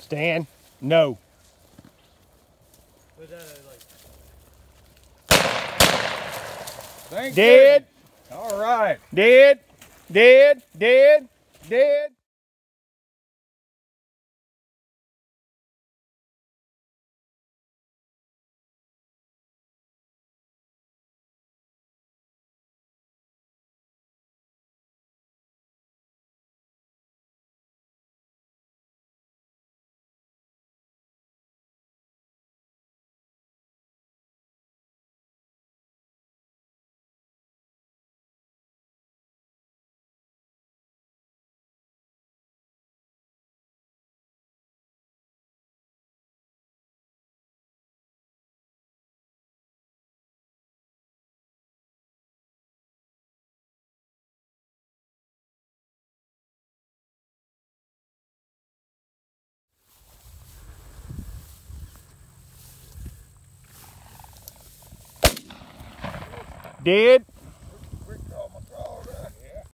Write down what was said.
Stan, no. But, uh, like, Dead. All right. dead, dead, dead, dead. Dead,